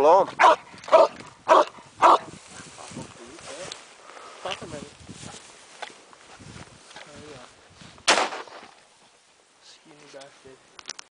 blow Talk Skinny bastard.